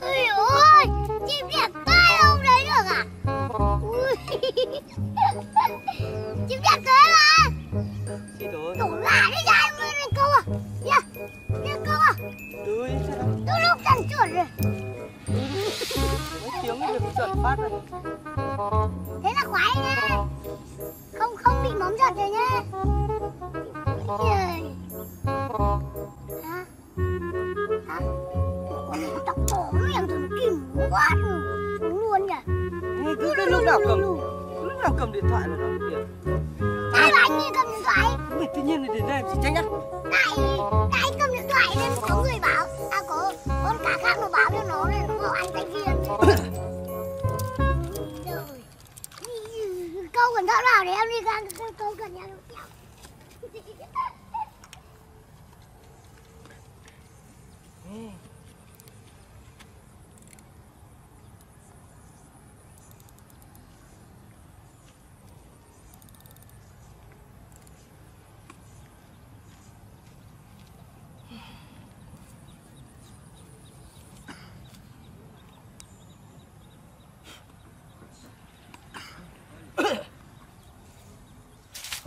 Ôi ôi, chim đẹp tay không đấy được à? Chim đẹp thế mà. Đi. Đủ là đấy ra em lên câu à? Nha, nha câu à? Tôi lúc chẳng chuẩn rồi. Mấy tiếng được chuẩn phát rồi. Thế là khoái nhá. Không không bị móng giật rồi nhá. Ôi lúc nào cầm lúc nào cầm điện thoại là nó kìa. Ai bảo anh cầm điện thoại? Mày tự nhiên lại đến đây chị tránh nhá. Tại tại anh cầm điện thoại nên có người bảo à có con cá khác nó báo cho nó nên nó bảo anh viên rồi câu cẩn thận vào để em đi ra câu cẩn thận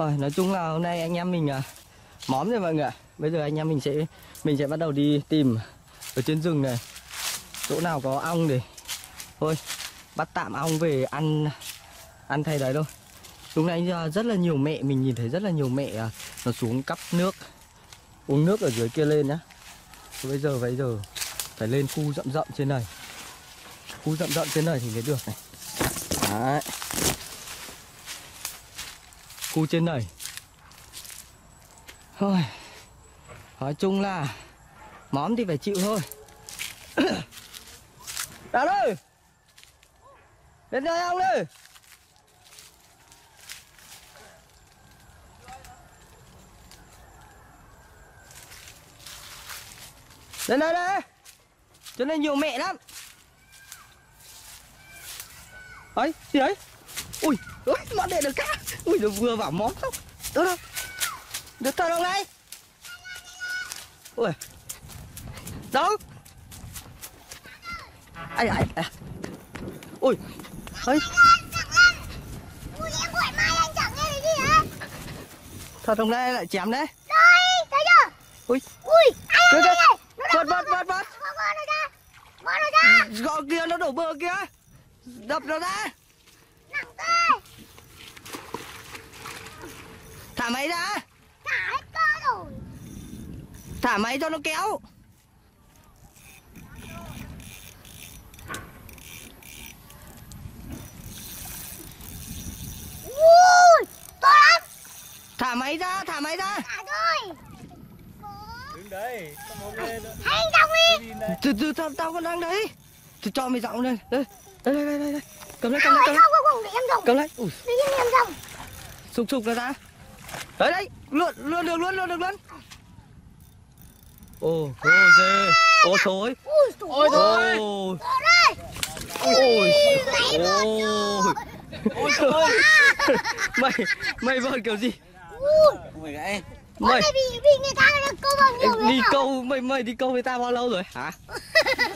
Rồi, nói chung là hôm nay anh em mình à, móm rồi mọi người ạ. Bây giờ anh em mình sẽ mình sẽ bắt đầu đi tìm ở trên rừng này chỗ nào có ong để thôi bắt tạm ong về ăn ăn thay đấy thôi. Lúc nãy rất là nhiều mẹ mình nhìn thấy rất là nhiều mẹ à, nó xuống cắp nước uống nước ở dưới kia lên nhá. Bây giờ bây giờ phải lên khu rậm rậm trên này. Khu rậm rậm trên này thì mới được này. Đấy khu trên này. Thôi, nói chung là móm thì phải chịu thôi. Đạt ơi đến đây ông đi đến đây đây. Cho nên nhiều mẹ lắm. Ấy, gì đấy ui ui bọn đệ được cá ui được vừa vào món không đâu đâu được thôi đâu này ui đâu ai ai à. ui ấy thật không đây lại chém đấy Đây, thấy chưa? ui Ui, ai. Nó Vợt, vợt, vợt, vợt. Bỏ bỏ nó ra Bỏ nó ra gò kia nó đổ bờ kia đập nó ra Nặng thế thả máy ra Thả hết cơ rồi. Thả máy cho nó kéo. Ui, to lắm. Thả máy ra thả máy ra. Thả thôi. Đứng đây, có một lên đó. Hay dòng đi. Từ từ tao tao còn đang đấy. Thì cho mày giọng lên. Đây đây đây đây đây, đây. cầm lấy cầm Không, lấy cầm không, lấy không, không, để em dòng cầm lấy ui. Để em em dòng sục sục nó ra đấy đấy luôn luôn được luôn luôn được luôn ô ô dê ô thối ôi trời ơi ôi ôi ôi ôi ôi mày mày vợ kiểu gì? Ui, mày này bị, bị người ta câu bằng nhiều đi câu mày mày đi câu với ta bao lâu rồi? Hả?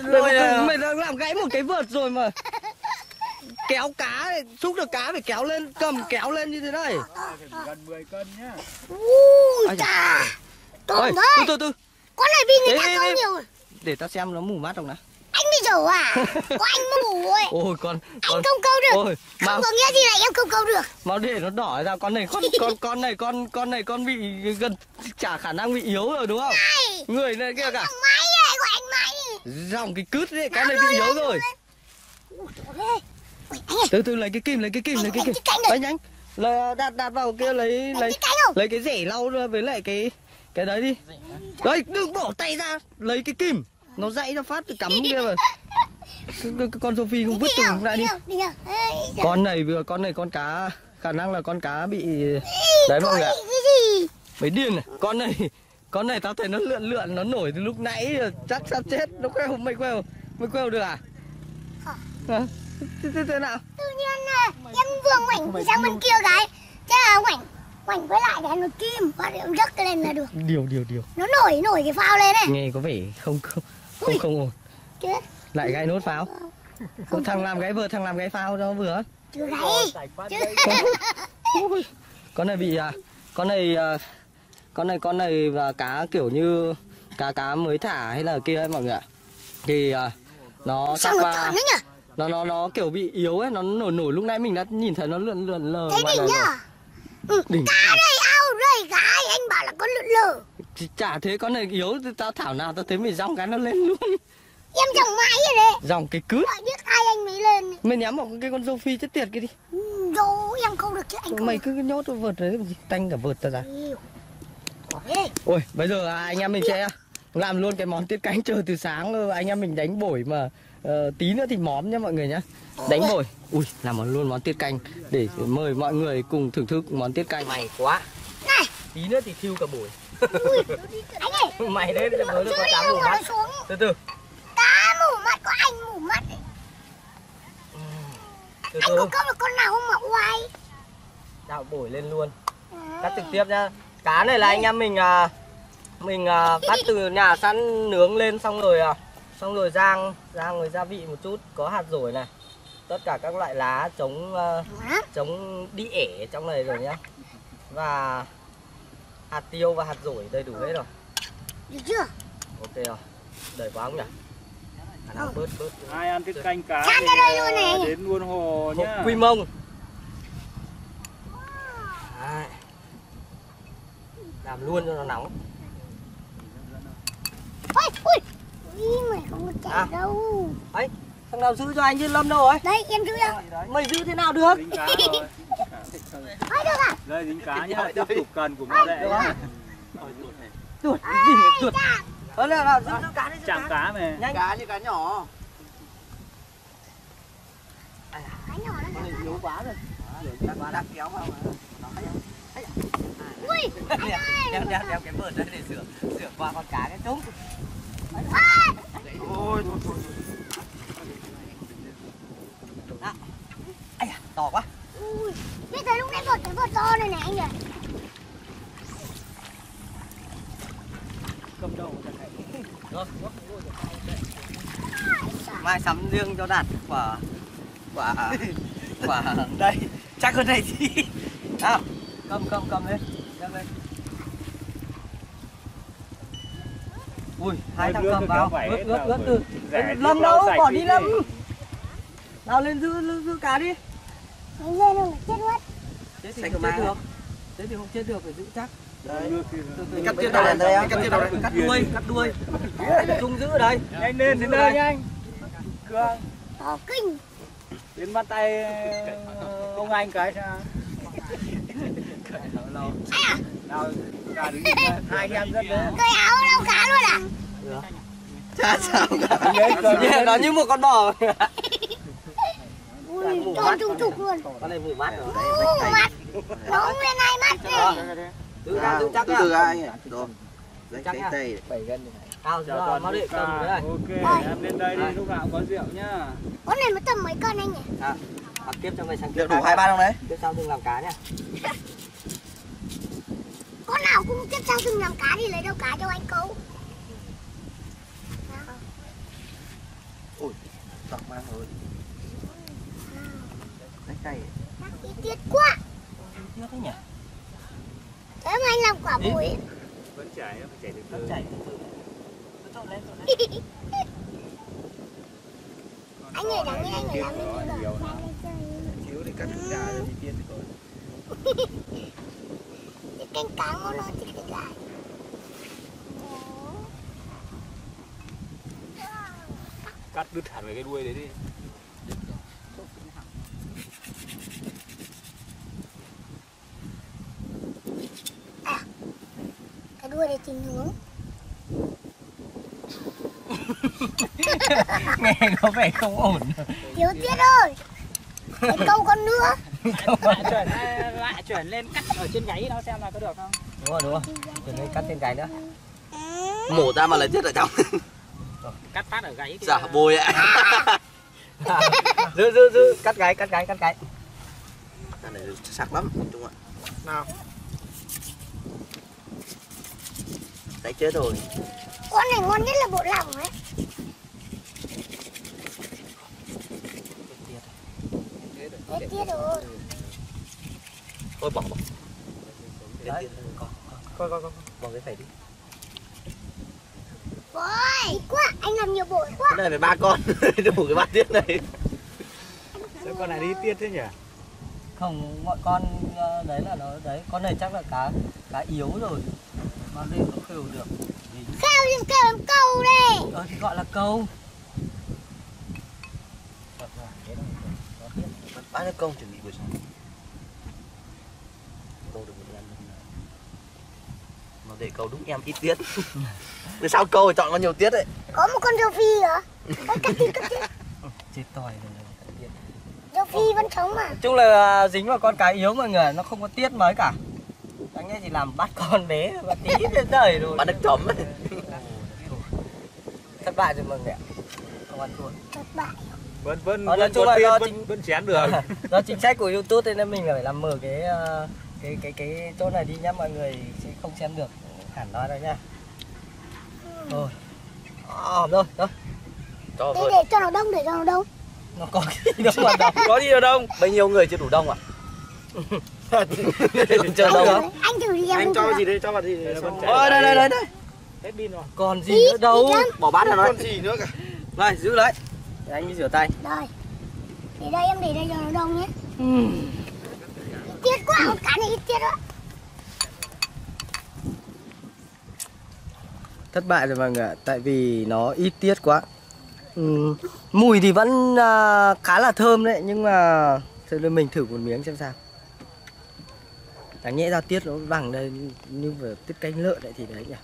Rồi à. mày đang làm gãy một cái vợt rồi mà kéo cá xúc được cá phải kéo lên cầm kéo lên như thế này. Gần 10 cân nhá. Ui, chà. To ôi thế từ từ từ. Con này bị người ta câu nhiều. Để tao xem nó mù mắt không nào. Anh đi dầu à? Có anh mới ngủ rồi ôi con Anh con. không câu được. Ôi Không mau. có nghĩa gì là em không câu được. Mau để nó đỏ ra con này con con con này con con này con bị gần chả khả năng bị yếu rồi đúng không? Này. Người này kia cả. Máy này gọi anh máy. Dòng cái cứt đấy con này bị yếu rồi. Ui, ơi từ từ lấy cái kim lấy cái kim lấy cái kim. lấy nhanh là đặt đặt vào kia lấy lấy lấy cái rẻ lau với lại cái cái đấy đi. Đấy đừng bỏ tay ra. Lấy cái kim. Nó dãy ra phát từ cắm kia cái con Sophie không vứt từ lại đi con này vừa con này con cá. Khả năng là con cá bị đấy mọi người ạ. mấy điên này con này con này tao thấy nó lượn lượn nó nổi từ lúc nãy chắc sắp chết. Nó queo mày queo mới quêu được à? Hả? Thế, thế, thế nào? Tự nhiên là em vừa ngoảnh sang bên kia cái thế là ngoảnh ngoảnh với lại cái nó kim và em rớt lên là được. Điều điều điều. Nó nổi nổi cái phao lên này nghe có vẻ không không không, Ui. không ổn. Chứ lại gãy nốt pháo không thằng làm gãy vừa thằng làm gãy pháo đó vừa. Chứ gáy. Ôi, con này bị à con này à, con này con này và cá kiểu như cá cá mới thả hay là kia ấy mọi người ạ. Thì à, nó sao nó đấy nhỉ nó nó nó kiểu bị yếu ấy nó nổi nổi. Lúc nãy mình đã nhìn thấy nó lượn lượn lờ thế ngoài đỉnh rồi. nhá. Ừ. đỉnh. cá đây ao đây gái anh bảo là con lượn lờ. Chả thế con này yếu thì tao thảo nào tao thấy mình rong cái nó lên luôn. Em trồng mãi vậy đấy. Dòng cái cướp. Gọi biết ai anh mới lên. Mày nhắm vào cái con râu phi chết tiệt kia đi. Ừ, đâu em không được chứ anh không mày cứ nhốt vào vợt đấy tanh cả vợt ta ra. Ôi. Bây giờ à, anh em mình sẽ làm luôn cái món tiết canh chờ từ sáng. Rồi anh em mình đánh bổi mà ờ, tí nữa thì móm nhá mọi người nhá. Đánh bổi ui làm món luôn món tiết canh. Để mời mọi người cùng thưởng thức món tiết canh. Mày quá. Này. Tí nữa thì thiêu cả buổi. Ui, anh ơi. Mày đấy mới được có cá nó mắt. xuống từ từ. Cá mù mắt có anh mù mắt ấy. từ anh từ. có câu được con nào không mà oai? Đào bổi lên luôn. À. cắt trực tiếp nhá. Cá này là anh em mình à, mình à, bắt từ nhà săn nướng lên xong rồi à, xong rồi rang rang rồi gia vị một chút có hạt dổi này. Tất cả các loại lá chống lắm. chống đi ẻ trong này rồi nhá. Và hạt tiêu và hạt dổi đầy đủ hết rồi. Được chưa? Ok rồi. Đợi quá không nhỉ? Khả năng bớt bớt. Ai ăn tiết canh cá thì, luôn ờ, này. Đến buôn hồ Hộp nhá. quy mông. Đấy. làm luôn cho nó nóng. Ui ui Ui, mày không có chạy À. đâu. Ấy thằng nào giữ cho anh chứ lâm đâu rồi? Đây em giữ đâu mày giữ thế nào được? Dính cá rồi. Ôi được à? Đây dính cá nhá, tiếp tục cần của bố đệ Được nhá. chuột gì chuột ờ nào nào giữ giữ cá đi giữ Chạm cá. cá mày. nhanh. Cá như cá nhỏ. Cái nhỏ đó con này yếu quá rồi. Cá đã kéo vào mà. Ui đeo đeo đeo cái vợt đấy để sửa sửa qua con cá cái trống à, ôi thôi thôi ai à to quá ui biết thấy lúc nãy vợt cái to này này anh nhỉ Cầm đầu. Rồi, mai sắm riêng cho đạt quả quả quả đây chắc hơn này thì nào cầm cầm cầm lên nhấc lên ui hai thằng cầm vào. ướt ướt ướt từ. lâm đâu bỏ đi lâm nào lên giữ giữ, giữ cá đi. Anh lên rồi chết mất thế thì không chết được. Thế thì không chết được phải giữ chắc. Đấy. Cắt giờ đầu đây á cắt tiếp đầu đây? cắt đuôi cắt đuôi. Chung giữ ở đây. Nhanh lên đến đây nhanh. Cương, to kinh. Đến bắt tay ông anh cái. Sao? Nào, cả cây áo đâu cá luôn à chả sao cả nó như một con bò ui to trùng trục luôn con này mù mắt rồi Ú, mắt nó nguyên hai mắt này giữ ra giữ chắc từ từ anh ạ rồi Chắc cái tay tao Chào giờ toàn mau tất điện cả. cầm cái này Ok, em lên đây đi, lúc nào cũng có rượu nhá. con này nó tầm mấy cân anh nhỉ à, tiếp cho mày sang liệu đủ hai ba không đấy tiếp sau đừng làm cá nhá con nào cũng tiếp sau từng làm cá thì lấy đâu cá cho anh câu tọc mang rồi tay Chắc chi tiết quá. Chưa thế nhỉ? Thế mà anh làm quả bùi. Vẫn chảy, phải chảy từ nó từ. chảy từ từ. Cứ trộn lên trộn lên. Anh ơi đáng nghe anh phải làm lên lắm. thiếu để cắt ra rồi thì tiên rồi cái canh cá ngon hơn thì cái lại. Cắt đứt hẳn về cái đuôi đấy đi. cái đuôi để tìm hướng nghe có vẻ không ổn. Thiếu tiết ơi phải câu con nữa. Chuyển lại chuyển lên cắt ở trên gáy nó xem là có được không? Đúng rồi đúng rồi. Chuyển lên cắt trên cái nữa. Mổ ra mà lấy tiết ở trong. Cắt phát ở gáy kia. Dạ bồi ạ. Giữ giữ giữ. Cắt gáy cắt gáy cắt gáy. Cái này sắc lắm Trung ạ? Nào. Đấy chết rồi. Con này ngon nhất là bộ lòng ấy. Hết tiết rồi Thôi bỏ bỏ. Đấy. Coi coi coi. Bỏ cái phải đi. Ôi, ít quá, anh làm nhiều bộ quá. Cái này phải ba con. Đủ cái bát tiết này. Sao con này đi tiết thế nhỉ? không mọi con ờ, đấy là nó đấy con này chắc là cá cá yếu rồi. Mà đây không khều được. Khao lên kêu câu đây ờ thì gọi là câu. Bác cái công chuẩn bị buổi sáng Câu được một lần Mà để câu đúng em ít tiết. Sao câu chọn có nhiều tiết đấy Có một con râu phi hả? Cắt chết tỏi rồi Râu phi vẫn sống mà. Chung là dính vào con cá yếu mọi người nó không có tiết mấy cả. Anh ấy chỉ làm bắt con bé và tí đến đời rồi. Bác nước chấm ấy. Thất bại rồi mọi người ạ. Không ăn thua. Thất bại. Vẫn vẫn Ờ, nói vẫn, chung là tiết do vẫn, chính- vẫn chén được. do chính sách của youtube nên mình phải làm mở cái ờ, cái cái cái chỗ này đi nhá mọi người sẽ không xem được hẳn nói đâu nhá rồi à, rồi rồi Cho Thế vượt để cho nó đông, để cho nó đông. Nó có đâu mà đâu Có gì đâu đông. Bao nhiêu người chưa đủ đông à? chờ đâu Anh- Anh thử đi em Anh cho gì đây? Cho vào gì đây? Ôi, đây đây đây đây. Hết pin rồi. còn gì nữa đâu. Bỏ bát ra nói Con gì nữa cả? này giữ lấy để anh đi rửa tay. Rồi. Để đây em để đây cho nó đông nhé. Ít tiết quá, con cá này ít tiết đó thất bại rồi mọi người ạ. Tại vì nó ít tiết quá. Ừ, mùi thì vẫn à, khá là thơm đấy nhưng mà thôi đưa mình thử một miếng xem sao. Đáng nhẽ ra tiết nó bằng đây như vừa tiết canh lợn đấy thì đấy nhỉ.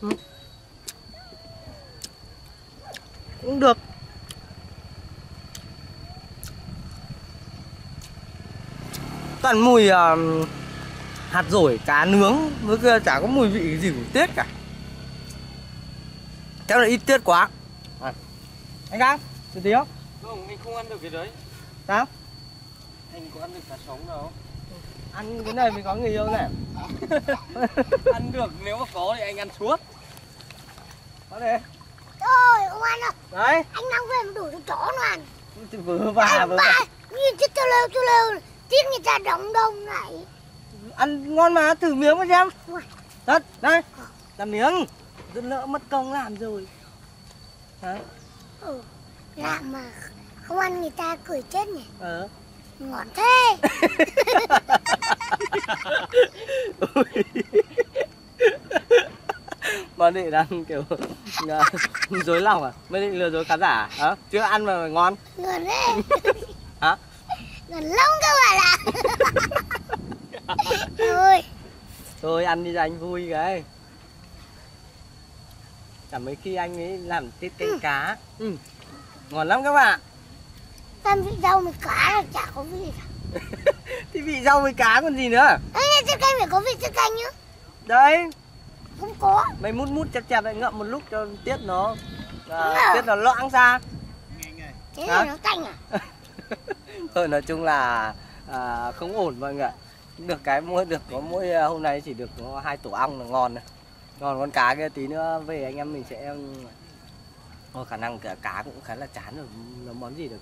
Ừ. cũng được. Toàn mùi à, hạt rổi cá nướng với kia chả có mùi vị gì của tiết cả chắc là ít tiết quá à. anh cam từ tí không Không, anh không ăn được cái đấy. sao Anh có ăn được cá sống đâu. ăn cái này mới có người yêu này ăn được nếu mà có thì anh ăn suốt. có đây Thôi, không ăn đâu đấy Anh mang về mà đủ cho chó nó ăn vừa và vừa ba, vả. nhìn chứ tao lêu tao lêu Tiết người ta đóng đông này. Ăn ngon mà thử miếng mà xem. Đất đây. Làm miếng. Rất lỡ mất công làm rồi. Hả? Ừ, làm mà không ăn người ta cười chết nhỉ. Ờ. Ngọt thế. Mà định đang kiểu à, dối lòng à? Mới định lừa dối khán giả hả? Chưa ăn mà ngon. Ngon thế hả Ngon lắm các bạn ạ Ôi thôi ăn đi cho anh vui cái cả mấy khi anh ấy làm tiết canh cá. Ừ. ngon lắm các bạn. Tam vị rau với cá là chả có vị cả. Thì vị rau với cá còn gì nữa? Ê, tiết canh phải có vị tiết canh nhá. Đấy. Không có. Mày mút mút chặt chặt lại ngậm một lúc cho tiết nó à, tiết nó loãng ra. Thế là nó tanh à thôi nói chung là à, không ổn mọi người ạ. Được cái mỗi được có mỗi à, hôm nay chỉ được có hai tổ ong là ngon này còn con cá kia tí nữa về anh em mình sẽ có khả năng cả cá cũng khá là chán rồi nó món gì được